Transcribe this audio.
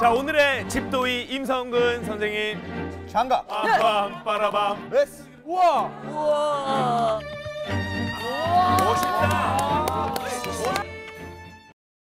자 오늘의 집도이 임성근 선생님 장갑. 빠밤 빠라밤 레스. 우와